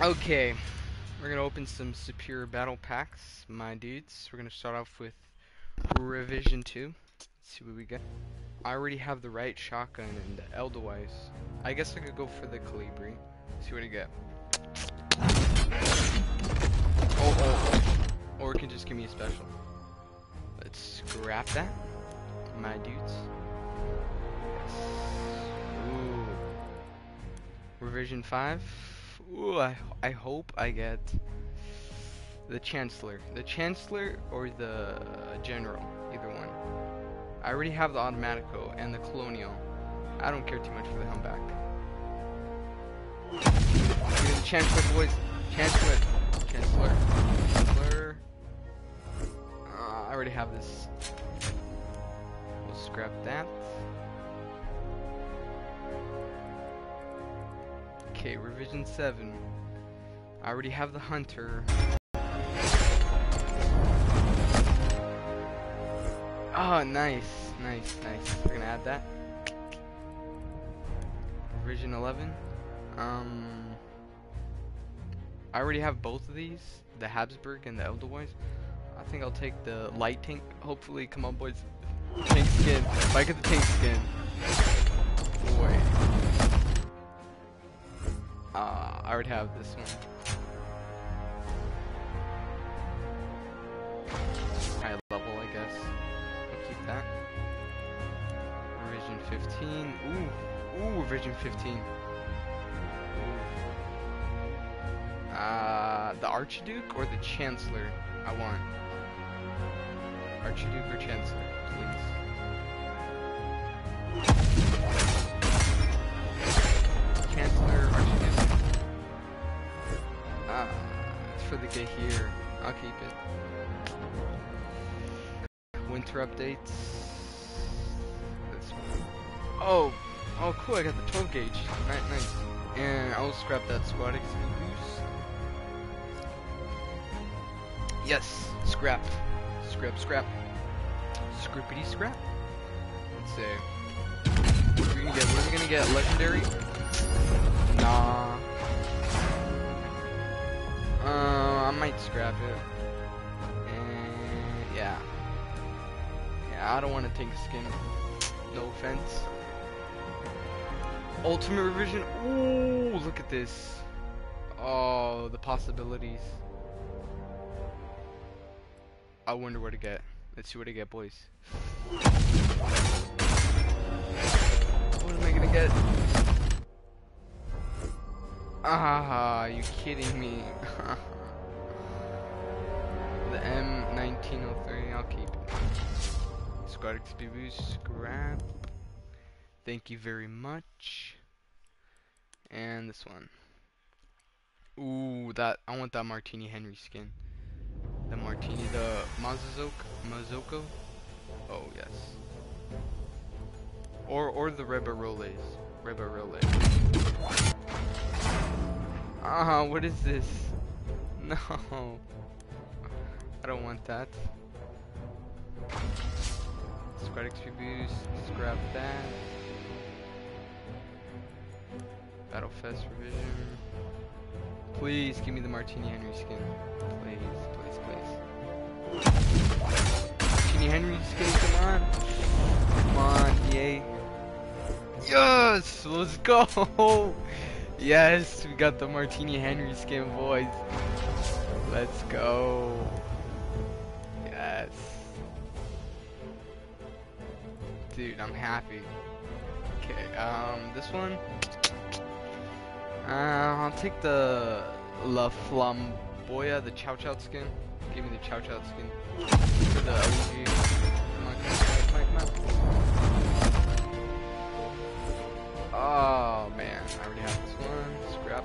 Okay, we're gonna open some superior battle packs, my dudes. We're gonna start off with revision two. Let's see what we get. I already have the right shotgun and the Edelweiss. I guess I could go for the Calibri. See what I get. Oh, oh, oh. Or it can just give me a special. Let's scrap that, my dudes. Ooh. Revision 5. Ooh, I, I hope I get the Chancellor. The Chancellor or the General. Either one. I already have the Automatico and the Colonial. I don't care too much for the Humpback. Give the Chancellor, boys. Chancellor. Chancellor. Chancellor. Uh, I already have this. We'll scrap that. Okay, revision 7. I already have the hunter. Oh, nice, nice, nice. We're gonna add that. Revision 11. Um, I already have both of these, the Habsburg and the Elder Edelweiss. I think I'll take the light tank. Hopefully, come on, boys. Tank skin. If I get the tank skin, boy. Uh, I already have this one. High level, I guess. I'll keep that. Revision 15. Ooh, ooh, revision 15. Ooh. Uh, the Archduke or the Chancellor? I want. Archduke or Chancellor, please. For the here. I'll keep it. Winter updates. Oh, oh, cool! I got the 12 gauge. Right, nice. And I'll scrap that squad boost. Yes, scrap, scrap, scrap, scrappity scrap. Let's see. What are we gonna get? What are we gonna get? Legendary? Nah. Uh, I might scrap it. And yeah. Yeah, I don't want to take skin. No offense. Ultimate revision. Ooh, look at this. Oh, the possibilities. I wonder what to get. Let's see what I get, boys. What am I gonna get? Ah, you kidding me? the M1903, I'll keep it. Squad XP scrap. Thank you very much. And this one. Ooh, that I want that Martini Henry skin. The Martini, the Mazuzoke, Mazoko. Oh yes. Or or the Rebaroles, Rebarole. Ah, uh, what is this? No, I don't want that. Squad XP boost, scrap that. Battle Fest revision. Please give me the Martini Henry skin. Please, please, please. Martini Henry skin, come on. Come on, yay. Yes! Let's go! Yes, we got the Martini Henry skin, boys. Let's go. Yes. Dude, I'm happy. Okay, um, this one. Uh, I'll take the La Flamboya, the Chow Chow skin. Give me the Chow Chow skin. For the OG. Come on, come on, come on, come on. Oh, man. I already have this one. Scrap.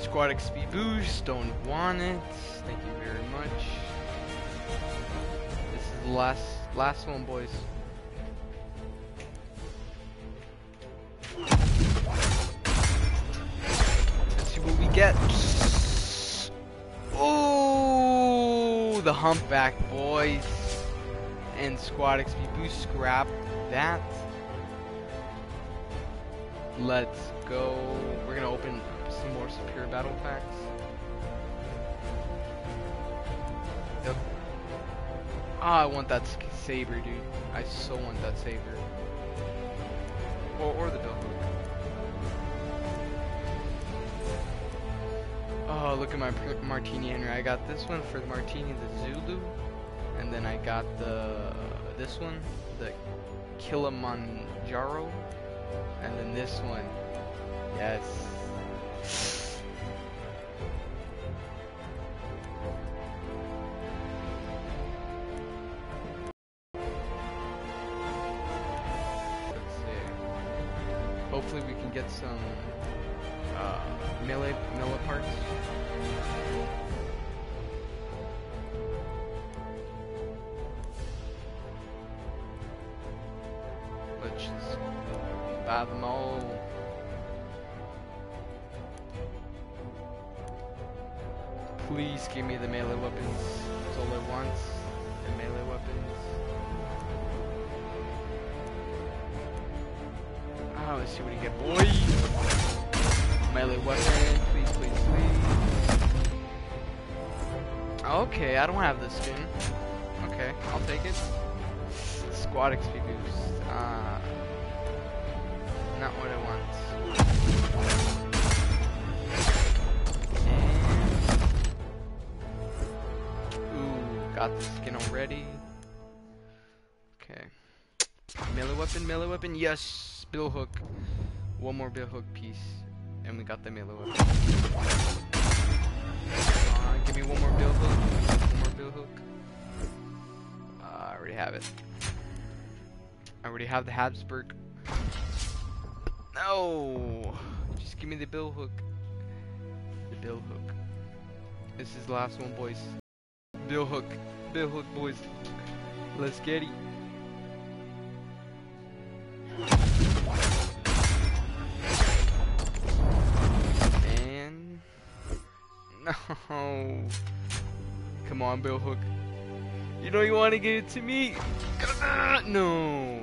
Squad XP boost. Don't want it. Thank you very much. This is the last, last one, boys. Let's see what we get. Oh, the humpback boys and squad XP boost scrap that. Let's go. We're gonna open some more Superior Battle Packs. Yep. Ah, I want that saber, dude. I so want that saber. Or, or the hook. Oh, look at my Martini Henry. I got this one for the Martini, the Zulu. And then I got the, this one, the Kilimanjaro. And then this one. Yes. See what you get, boy. Melee weapon, please, please, please. Okay, I don't have this skin. Okay, I'll take it. Squad XP boost. Uh, not what I want. Ooh, got the skin already. Okay. Melee weapon, melee weapon, yes! Bill hook. One more bill hook piece. And we got the melee weapon. Uh, give me one more bill hook. One more bill hook. Uh, I already have it. I already have the Habsburg. No! Just give me the bill hook. The bill hook. This is the last one, boys. Bill hook. Bill hook, boys. Let's get it. No. Come on, Bill Hook. You know you want to give it to me. No.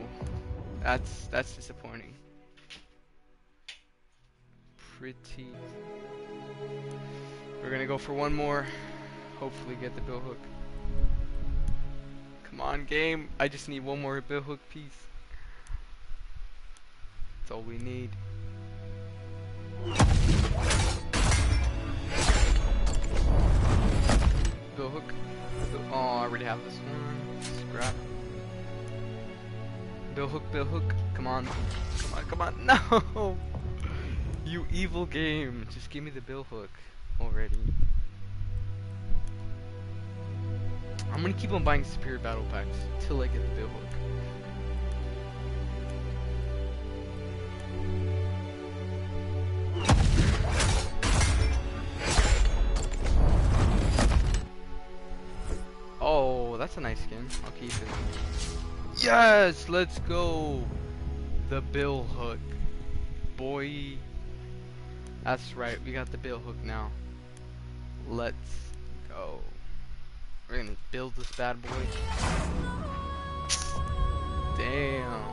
That's that's disappointing. Pretty. We're gonna go for one more. Hopefully get the bill hook. Come on, game. I just need one more bill hook piece. That's all we need. Bill hook. Oh, I already have this one. Scrap. Bill hook, bill hook. Come on. Come on, come on. No! You evil game. Just give me the bill hook already. I'm gonna keep on buying superior battle packs till I get the bill hook. That's a nice skin. I'll keep it. Yes, let's go. The bill hook. Boy. That's right, we got the bill hook now. Let's go. We're gonna build this bad boy. Damn.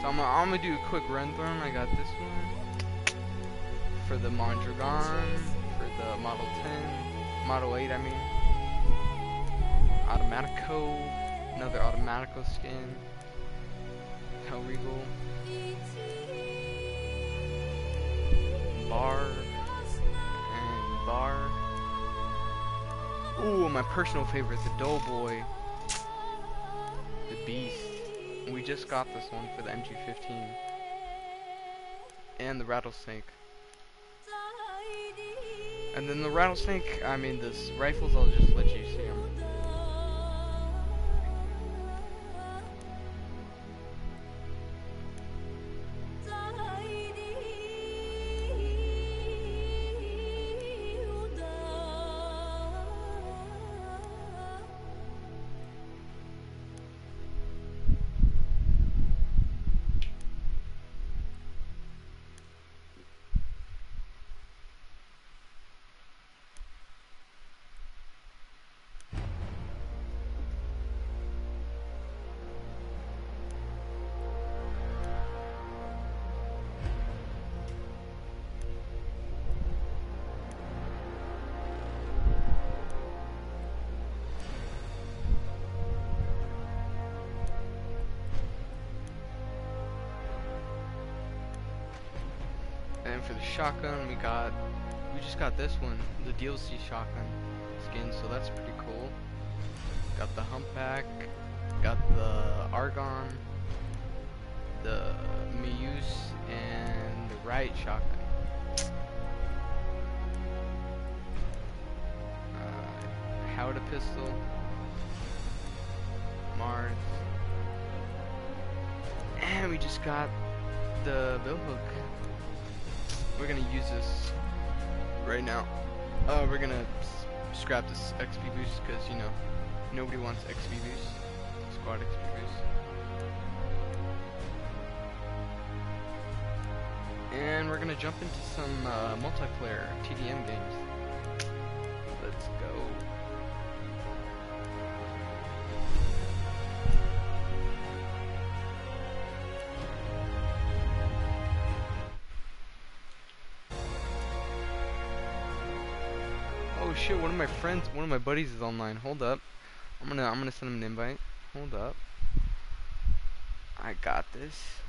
So I'm I'm gonna do a quick run through 'em. I got this one. For the Mondragon. For the Model 10. Model 8, I mean. Automatico. Another Automatico skin. Hellriegel. Bar. And Bar. Ooh, my personal favorite, the Doughboy. The Beast. We just got this one for the MG15. And the Rattlesnake. And then the Rattlesnake, I mean, this rifles, I'll just let you shotgun, we got, we just got this one, the DLC shotgun skin, so that's pretty cool. Got the humpback, got the argon, the Mius, and the riot shotgun. Uh, pistol, Mars, and we just got the bill hook. We're gonna use this right now. Uh, we're gonna scrap this XP boost because you know nobody wants XP boost, squad XP boost. And we're gonna jump into some uh, multiplayer TDM games. My friends, one of my buddies is online. Hold up. I'm gonna I'm gonna send him an invite. Hold up. I got this.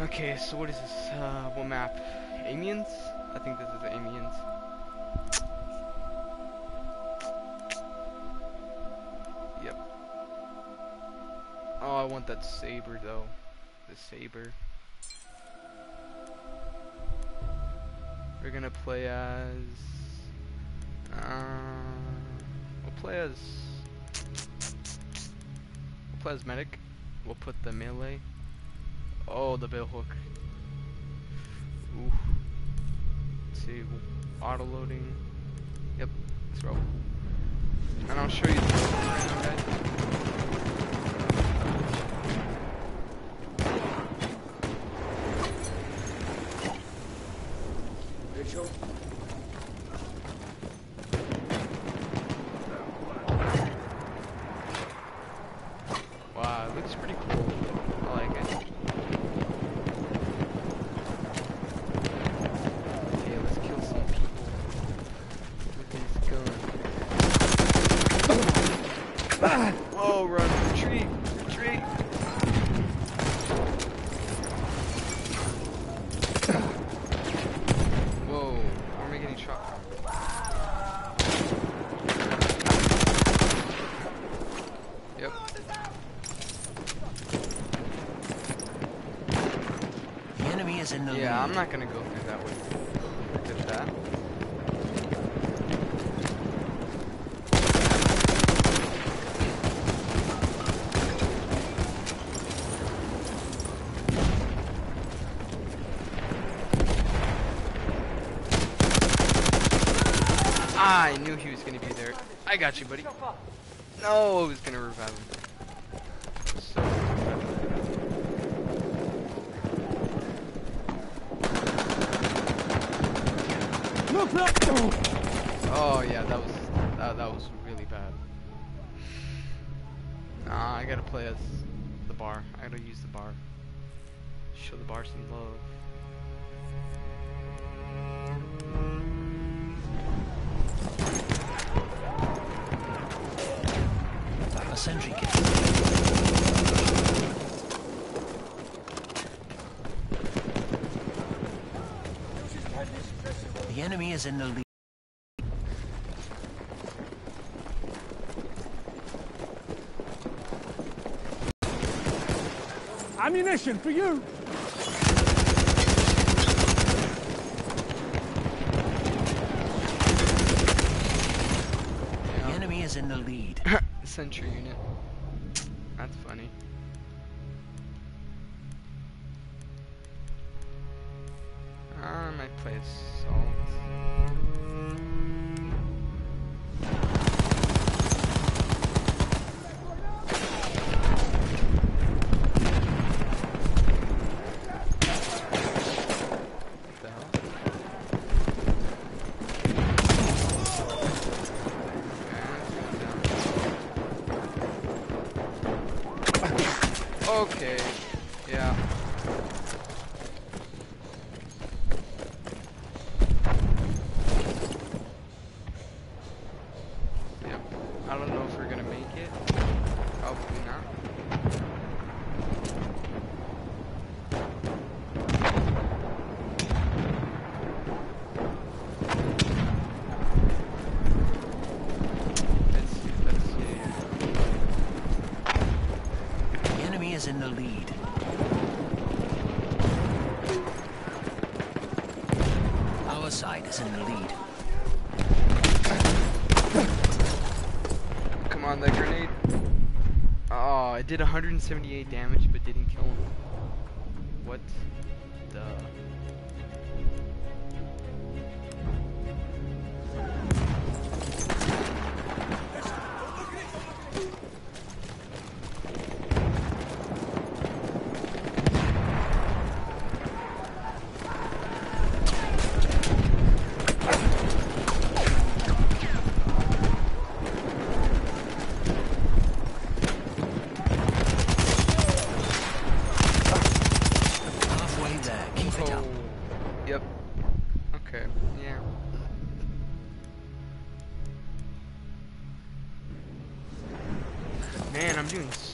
Okay, so what is this? Uh, what map? Amiens? I think this is Amiens. Yep. Oh, I want that saber though. The saber. We're gonna play as. Uh, we'll play as. We'll play as medic. We'll put the melee. Oh, the bill hook. Ooh. Let's see. Auto loading. Yep. Let's. And I'll show you the right now, guys. Rachel? Wow, it looks pretty cool. I like it. Okay, let's kill some people with this gun. Oh, run, retreat, retreat. Whoa, where am I getting shot from? Yep. The enemy I'm not gonna go through that way. Look at that. I knew he was gonna be there. I got you, buddy. No, I was gonna revive him. So Oh yeah, that was that, that was really bad. Nah, I gotta play as the bar. I gotta use the bar. Show the bar some love. A sentry kit. Is in the lead. Ammunition for you! The enemy is in the lead. Sentry unit. That's funny. Okay. did 178 damage, but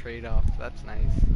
trade off. That's nice.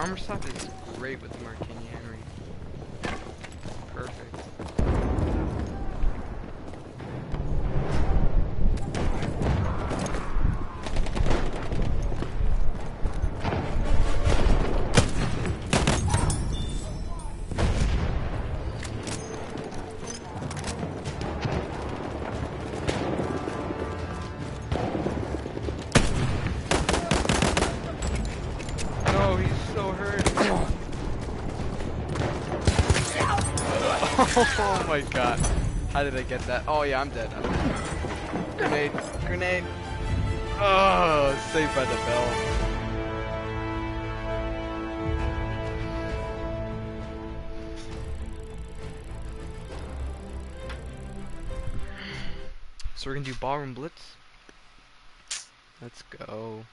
armor stop is great with Martinian. My god. How did I get that? Oh yeah, I'm dead. I'm dead. Grenade. Grenade. Oh, saved by the bell. So we're gonna do ballroom blitz. Let's go.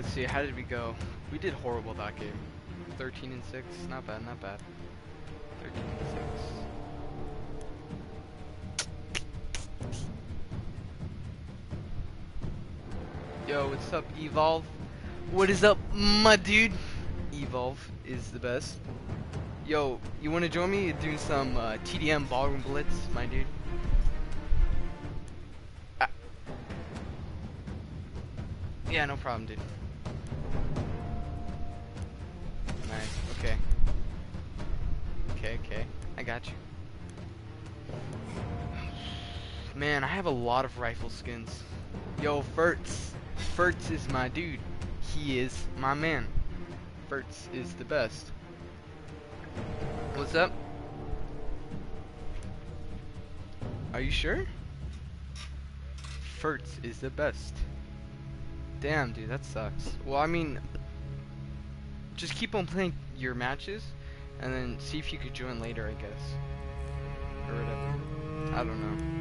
Let's see, how did we go? We did horrible that game. 13 and 6, not bad, not bad. 13 and 6. Yo, what's up, Evolve? What is up, my dude? Evolve is the best. Yo, you wanna join me doing some uh, TDM ballroom blitz, my dude? Ah. Yeah, no problem, dude. Man, I have a lot of rifle skins. Yo, Furtz. Furtz is my dude. He is my man. Furtz is the best. What's up? Are you sure? Furtz is the best. Damn, dude, that sucks. Well, I mean, just keep on playing your matches, and then see if you could join later, I guess. Or whatever. I don't know.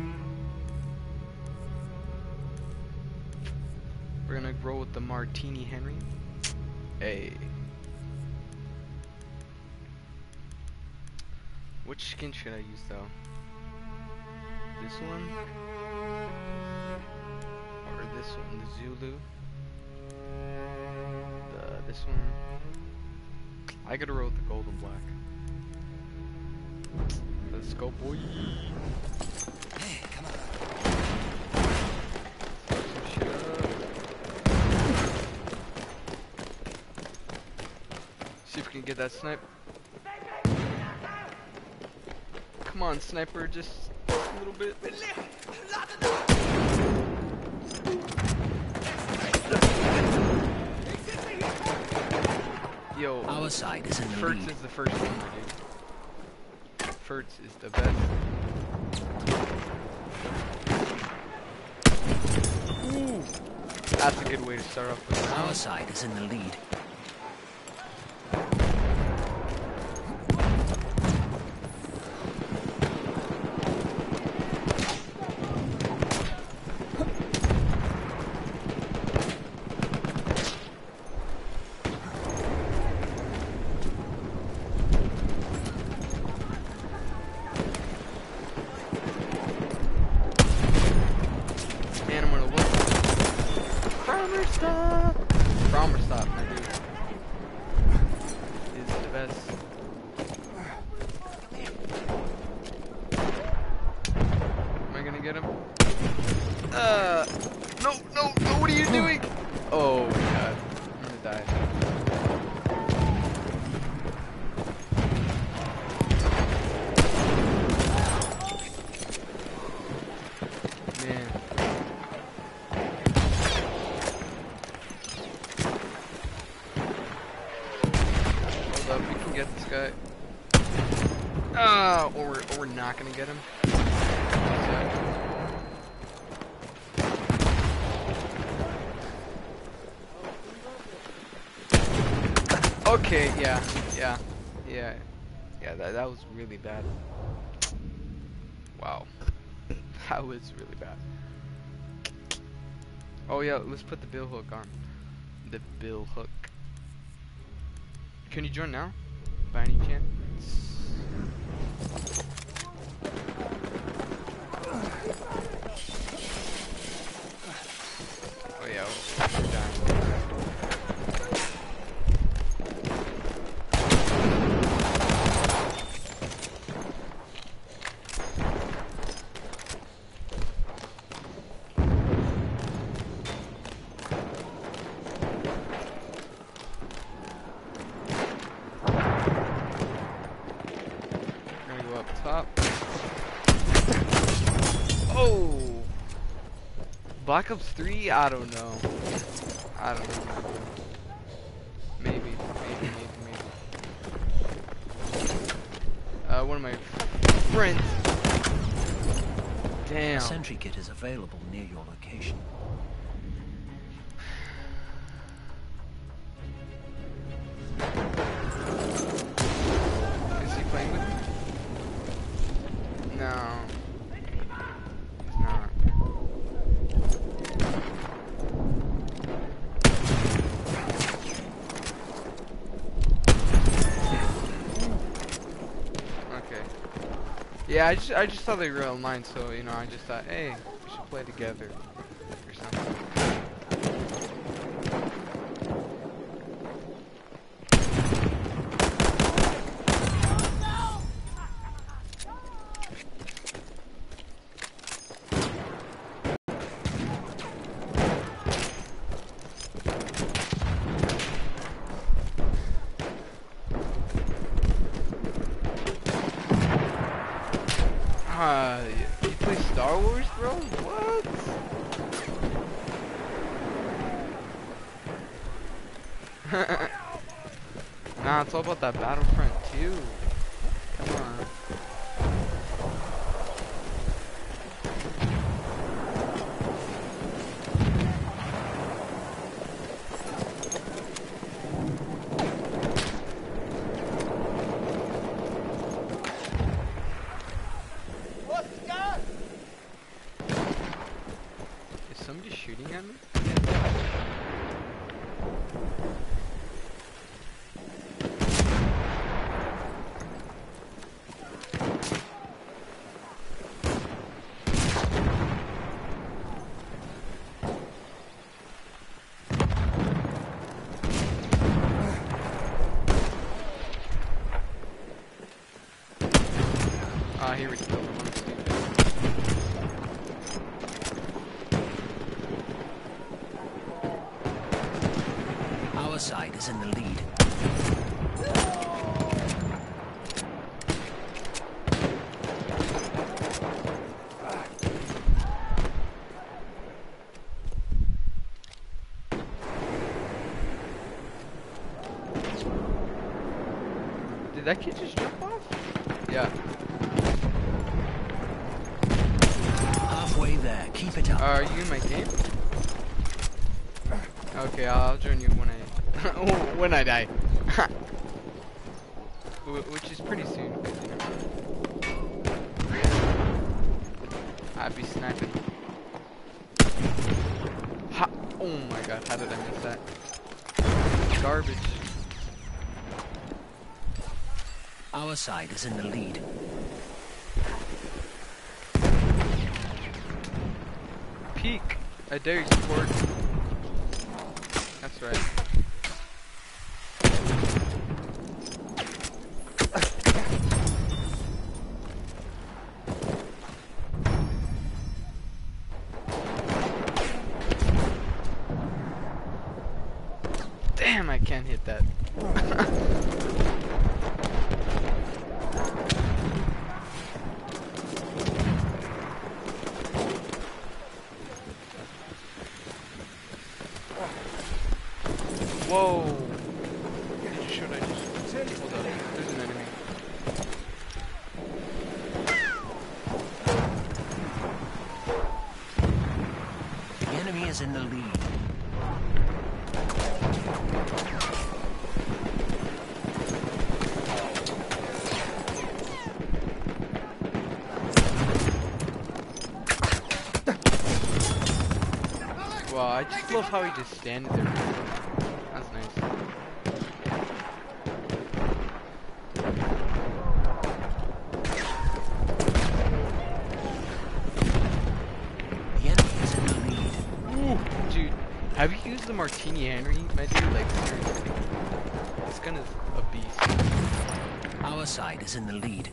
We're gonna roll with the Martini Henry. Hey. Which skin should I use though? This one? Or this one, the Zulu? The, this one? I gotta roll with the gold and black. Let's go, boy. Hey, come on. Fuck some shit up. See if we can get that snipe. Come on, sniper, just a little bit. Yo, Our side is in the Furtz lead. is the first one, dude. Furtz is the best. Ooh, that's a good way to start off with Our side is in the lead. Man, I'm gonna look. Farmer stop. Farmer stop, my dude. Is the best. Am I gonna get him? Uh, no, no, no. What are you doing? Oh my god, I'm gonna die. Man. Hold up, we can get this guy. Ah, or, we're- or we're not gonna get him. Okay, yeah, yeah, yeah, yeah. That that was really bad. Wow, was really bad. Oh yeah, let's put the bill hook on. The bill hook. Can you join now? By any chance? Oh yeah, we're done. Black Ops 3? I don't know. I don't know. Maybe, maybe, maybe, maybe. Uh, one of my friends. A Damn. sentry kit is available near your location. Yeah, I just I just saw they were online, so you know I just thought, hey, we should play together or something. Uh, you play Star Wars, bro? What? Nah, it's all about that Battlefront 2. Come on. Is somebody shooting at me? Ah, here we go. I'm. Our side is in the lead. Did that kid just jump off? Yeah. Halfway there. Keep it up. Are in my game? Okay, I'll join you when I when I die. Which is pretty soon. I'd be sniping. Ha! Oh my god, how did I miss that? Garbage. Our side is in the lead. Peek! I dare you support. That's right. Damn, I can't hit that. Whoa! Did you shoot? I just hold up. There's an enemy. The enemy is in the lead. Wow, I just love how he just stands there. That's nice. The enemy is in the lead. Dude, have you used the Martini Henry, my dude? Like, seriously. This gun is a beast. Our side is in the lead.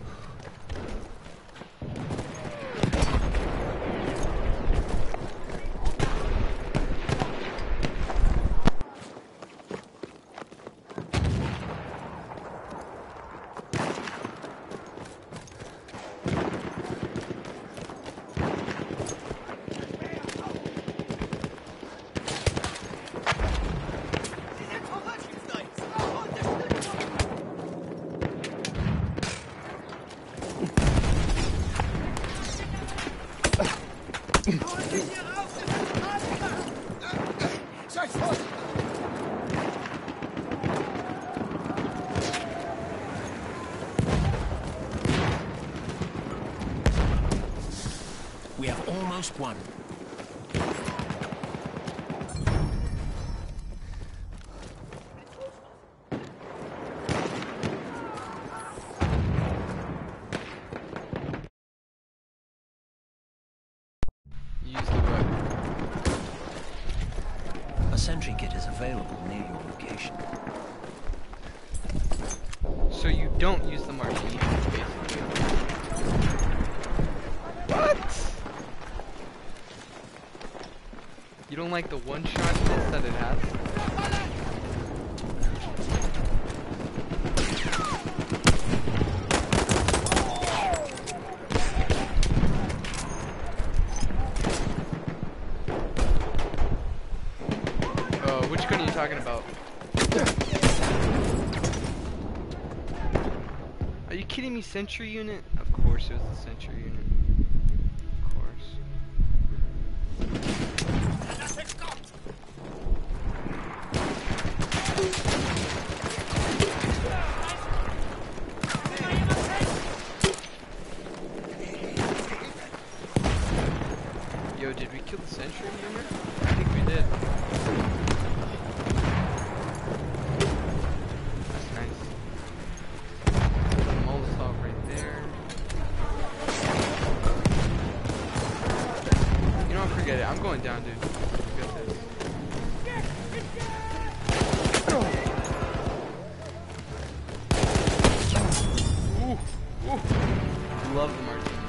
So you don't use the martini, basically. What? You don't like the one-shotness that it has? Uh, which gun are you talking about? Are you kidding me? Sentry unit? Love the martini.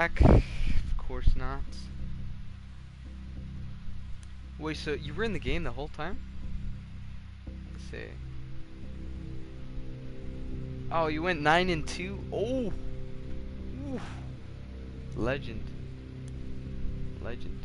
Of course not. Wait, so you were in the game the whole time? Let's see. Oh, you went 9 and 2? Oh! Oof. Legend. Legend.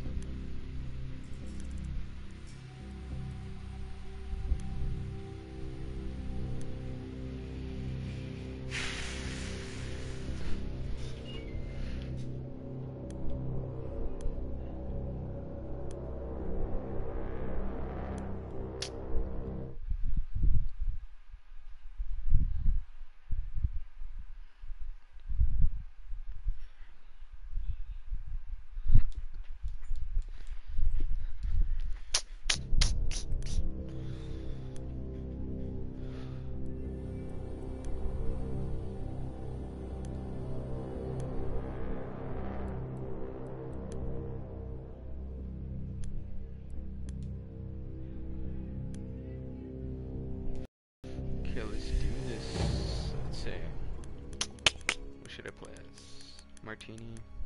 Martini.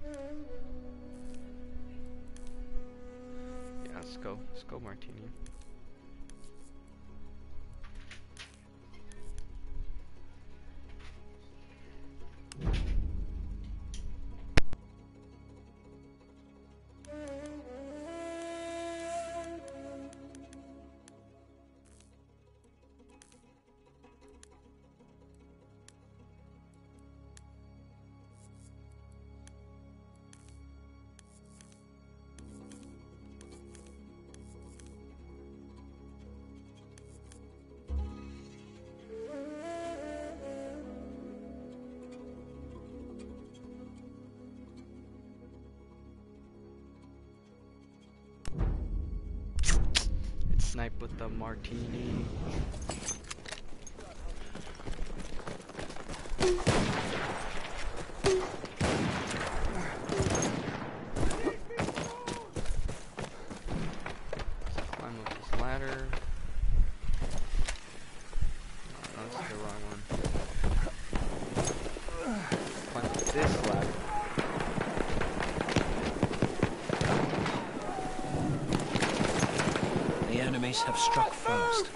Yeah, let's go. Let's go Martini. Snipe with the martini. Let's climb up this ladder. Enemies have struck first.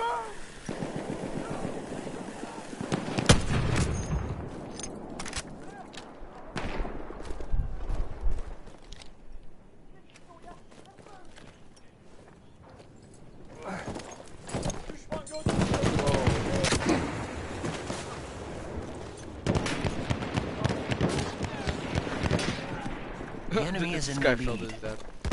The enemy is in the guy fell to lead.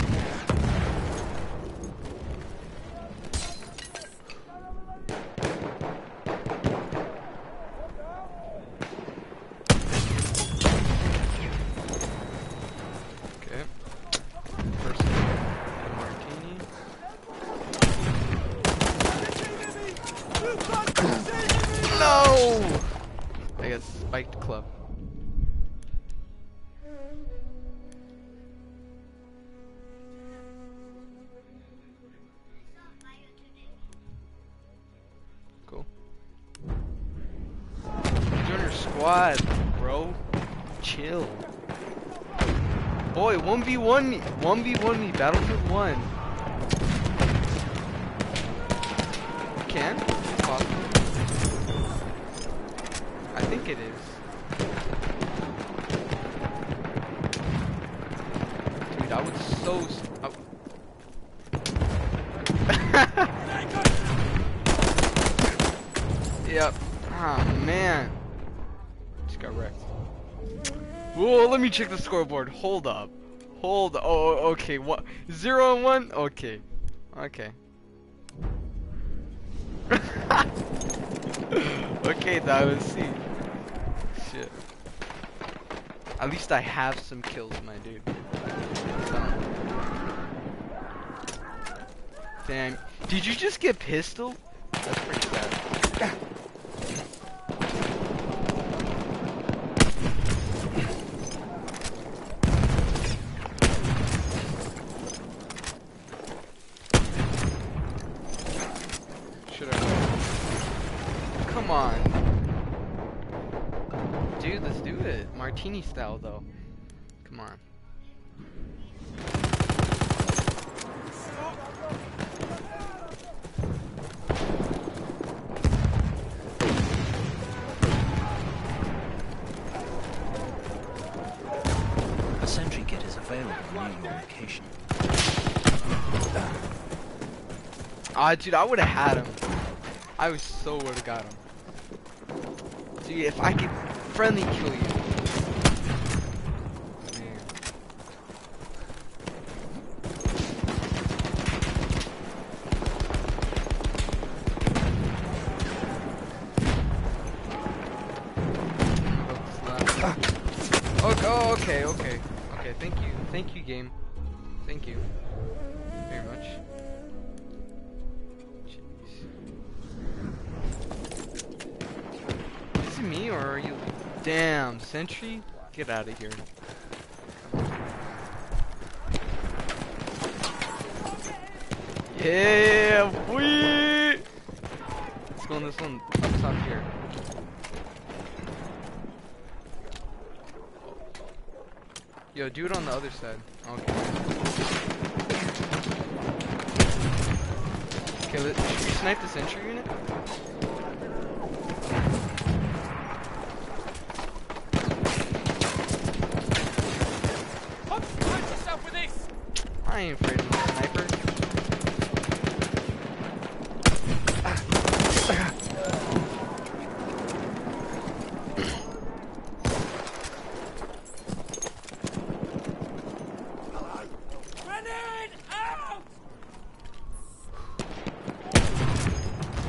Boy, 1v1 me. 1v1 me. Battlefield 1. You can? I think it is. Dude, I would so. Yep. Ah man. Just got wrecked. Whoa, let me check the scoreboard. Hold up. Hold. Oh, oh okay. What? Zero and one. Okay. Okay. okay, that was see. Shit. At least I have some kills, my dude. Damn. Did you just get pistol? That's pretty sad. Style, though. Come on. A sentry kit is available near your location. Ah, dude, I would have had him. I was so would have got him. Dude, if I could friendly kill you. Man. Okay, okay, okay. Thank you. Thank you, game. Thank you. Very much. Jeez. Is it me or are you? Damn, sentry? Get out of here. Yeah, boy! Let's go on this one top here. Yo, do it on the other side. Okay. Okay, let, should we snipe the sentry unit? I ain't afraid of no sniper.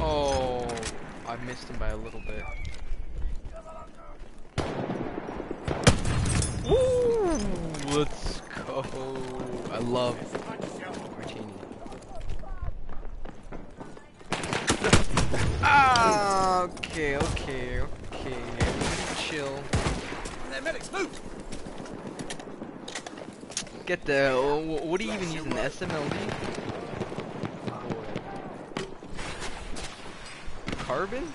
Oh, I missed him by a little bit. Woo! Let's go. I love Martini. Ah, okay, okay, okay. Everybody chill. Get the. oh, What are you even using? The SMLE? Carbine?